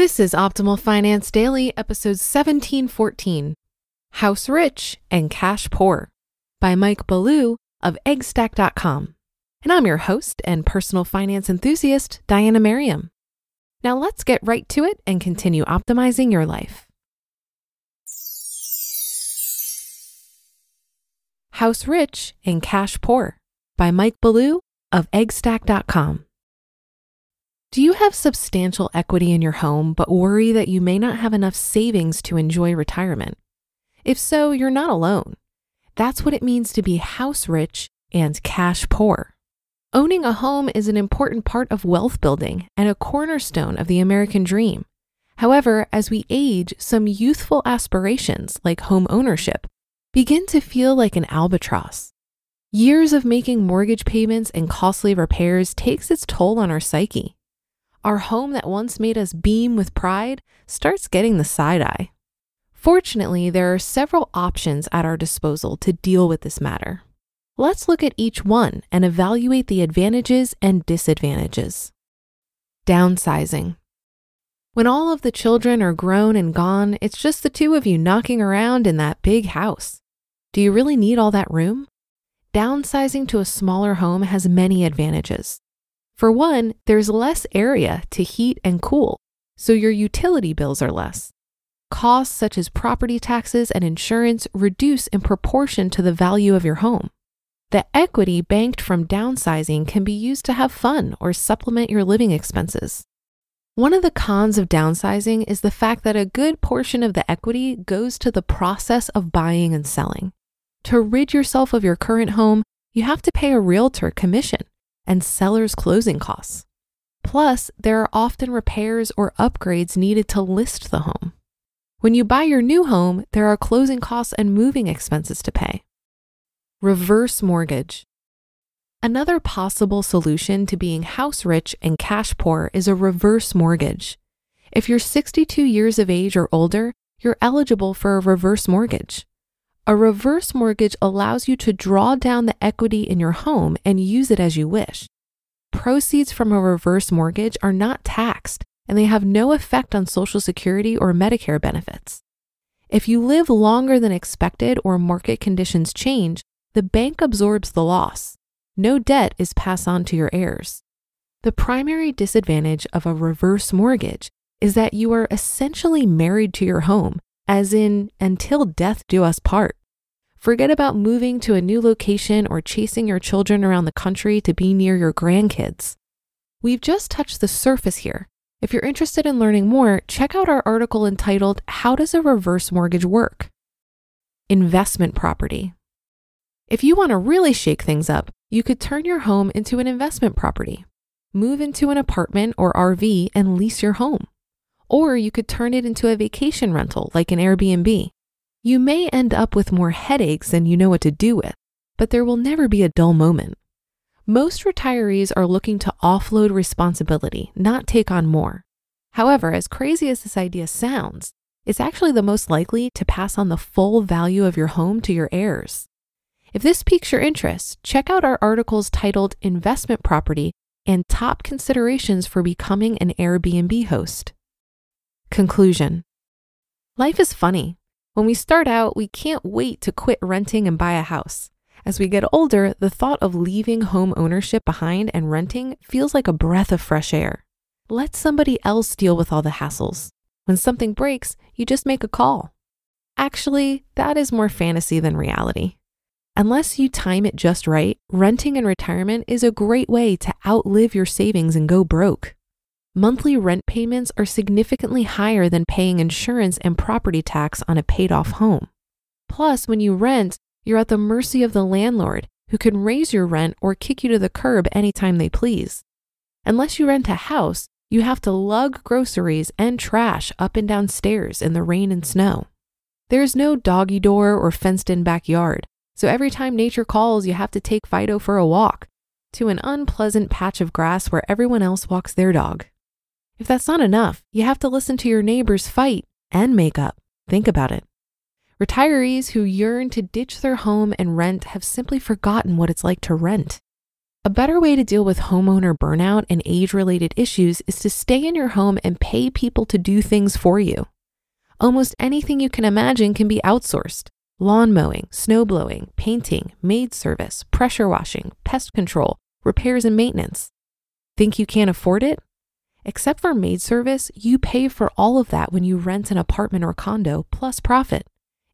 This is Optimal Finance Daily, episode 1714 House Rich and Cash Poor by Mike Ballew of eggstack.com. And I'm your host and personal finance enthusiast, Diana Merriam. Now let's get right to it and continue optimizing your life. House Rich and Cash Poor by Mike Ballew of eggstack.com. Do you have substantial equity in your home but worry that you may not have enough savings to enjoy retirement? If so, you're not alone. That's what it means to be house rich and cash poor. Owning a home is an important part of wealth building and a cornerstone of the American dream. However, as we age, some youthful aspirations, like home ownership, begin to feel like an albatross. Years of making mortgage payments and costly repairs takes its toll on our psyche our home that once made us beam with pride starts getting the side eye. Fortunately, there are several options at our disposal to deal with this matter. Let's look at each one and evaluate the advantages and disadvantages. Downsizing. When all of the children are grown and gone, it's just the two of you knocking around in that big house. Do you really need all that room? Downsizing to a smaller home has many advantages. For one, there's less area to heat and cool, so your utility bills are less. Costs such as property taxes and insurance reduce in proportion to the value of your home. The equity banked from downsizing can be used to have fun or supplement your living expenses. One of the cons of downsizing is the fact that a good portion of the equity goes to the process of buying and selling. To rid yourself of your current home, you have to pay a realtor commission and seller's closing costs. Plus, there are often repairs or upgrades needed to list the home. When you buy your new home, there are closing costs and moving expenses to pay. Reverse mortgage. Another possible solution to being house rich and cash poor is a reverse mortgage. If you're 62 years of age or older, you're eligible for a reverse mortgage. A reverse mortgage allows you to draw down the equity in your home and use it as you wish. Proceeds from a reverse mortgage are not taxed and they have no effect on Social Security or Medicare benefits. If you live longer than expected or market conditions change, the bank absorbs the loss. No debt is passed on to your heirs. The primary disadvantage of a reverse mortgage is that you are essentially married to your home as in, until death do us part. Forget about moving to a new location or chasing your children around the country to be near your grandkids. We've just touched the surface here. If you're interested in learning more, check out our article entitled How Does a Reverse Mortgage Work? Investment Property. If you want to really shake things up, you could turn your home into an investment property. Move into an apartment or RV and lease your home or you could turn it into a vacation rental like an Airbnb. You may end up with more headaches than you know what to do with, but there will never be a dull moment. Most retirees are looking to offload responsibility, not take on more. However, as crazy as this idea sounds, it's actually the most likely to pass on the full value of your home to your heirs. If this piques your interest, check out our articles titled Investment Property and Top Considerations for Becoming an Airbnb Host. Conclusion Life is funny. When we start out, we can't wait to quit renting and buy a house. As we get older, the thought of leaving home ownership behind and renting feels like a breath of fresh air. Let somebody else deal with all the hassles. When something breaks, you just make a call. Actually, that is more fantasy than reality. Unless you time it just right, renting in retirement is a great way to outlive your savings and go broke monthly rent payments are significantly higher than paying insurance and property tax on a paid off home. Plus, when you rent, you're at the mercy of the landlord who can raise your rent or kick you to the curb anytime they please. Unless you rent a house, you have to lug groceries and trash up and down stairs in the rain and snow. There's no doggy door or fenced in backyard, so every time nature calls, you have to take Fido for a walk to an unpleasant patch of grass where everyone else walks their dog. If that's not enough, you have to listen to your neighbors fight and make up. Think about it. Retirees who yearn to ditch their home and rent have simply forgotten what it's like to rent. A better way to deal with homeowner burnout and age related issues is to stay in your home and pay people to do things for you. Almost anything you can imagine can be outsourced lawn mowing, snow blowing, painting, maid service, pressure washing, pest control, repairs, and maintenance. Think you can't afford it? Except for maid service, you pay for all of that when you rent an apartment or condo plus profit.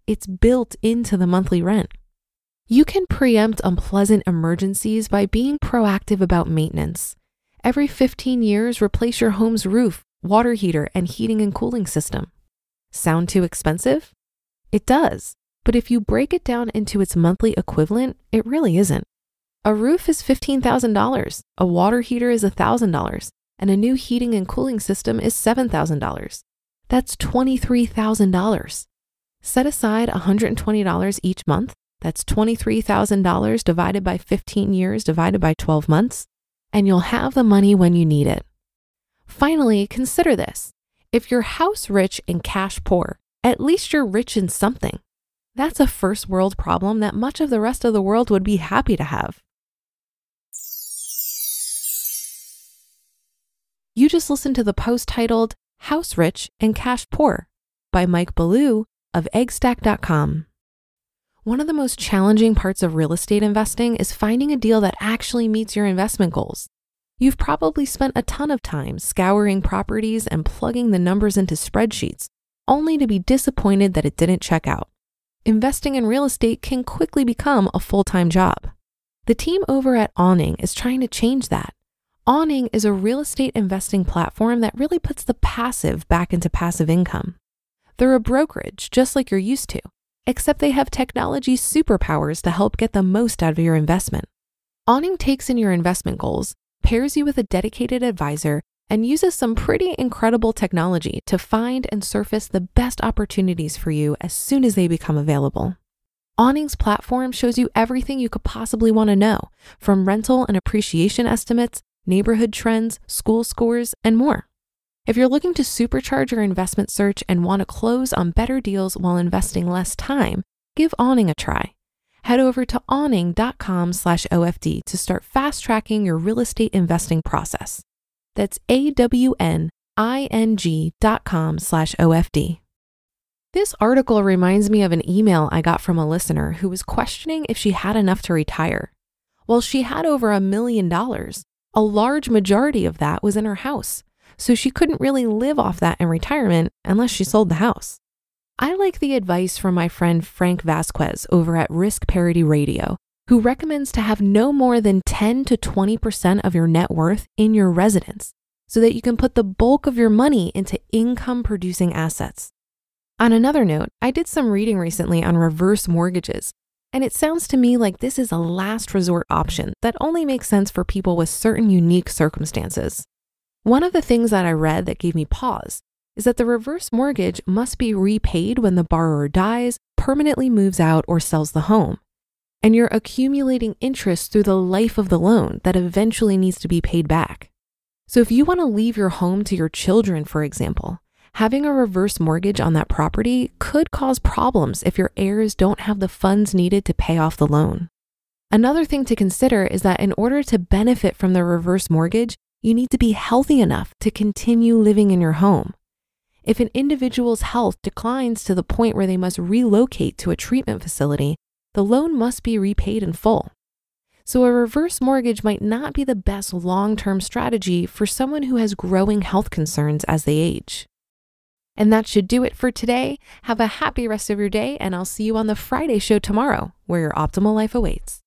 It's built into the monthly rent. You can preempt unpleasant emergencies by being proactive about maintenance. Every 15 years, replace your home's roof, water heater, and heating and cooling system. Sound too expensive? It does, but if you break it down into its monthly equivalent, it really isn't. A roof is $15,000, a water heater is $1,000, and a new heating and cooling system is $7,000. That's $23,000. Set aside $120 each month. That's $23,000 divided by 15 years divided by 12 months, and you'll have the money when you need it. Finally, consider this. If you're house rich and cash poor, at least you're rich in something. That's a first world problem that much of the rest of the world would be happy to have. You just listened to the post titled House Rich and Cash Poor by Mike Ballew of eggstack.com. One of the most challenging parts of real estate investing is finding a deal that actually meets your investment goals. You've probably spent a ton of time scouring properties and plugging the numbers into spreadsheets, only to be disappointed that it didn't check out. Investing in real estate can quickly become a full time job. The team over at Awning is trying to change that Awning is a real estate investing platform that really puts the passive back into passive income. They're a brokerage, just like you're used to, except they have technology superpowers to help get the most out of your investment. Awning takes in your investment goals, pairs you with a dedicated advisor, and uses some pretty incredible technology to find and surface the best opportunities for you as soon as they become available. Awning's platform shows you everything you could possibly want to know, from rental and appreciation estimates neighborhood trends, school scores, and more. If you're looking to supercharge your investment search and want to close on better deals while investing less time, give Awning a try. Head over to awning.com slash OFD to start fast tracking your real estate investing process. That's A-W-N-I-N-G dot com slash OFD. This article reminds me of an email I got from a listener who was questioning if she had enough to retire. Well, she had over a million dollars, a large majority of that was in her house, so she couldn't really live off that in retirement unless she sold the house. I like the advice from my friend Frank Vasquez over at Risk Parity Radio, who recommends to have no more than 10 to 20% of your net worth in your residence so that you can put the bulk of your money into income producing assets. On another note, I did some reading recently on reverse mortgages and it sounds to me like this is a last resort option that only makes sense for people with certain unique circumstances. One of the things that I read that gave me pause is that the reverse mortgage must be repaid when the borrower dies, permanently moves out, or sells the home. And you're accumulating interest through the life of the loan that eventually needs to be paid back. So if you want to leave your home to your children, for example, having a reverse mortgage on that property could cause problems if your heirs don't have the funds needed to pay off the loan. Another thing to consider is that in order to benefit from the reverse mortgage, you need to be healthy enough to continue living in your home. If an individual's health declines to the point where they must relocate to a treatment facility, the loan must be repaid in full. So, a reverse mortgage might not be the best long term strategy for someone who has growing health concerns as they age. And that should do it for today. Have a happy rest of your day, and I'll see you on the Friday show tomorrow, where your optimal life awaits.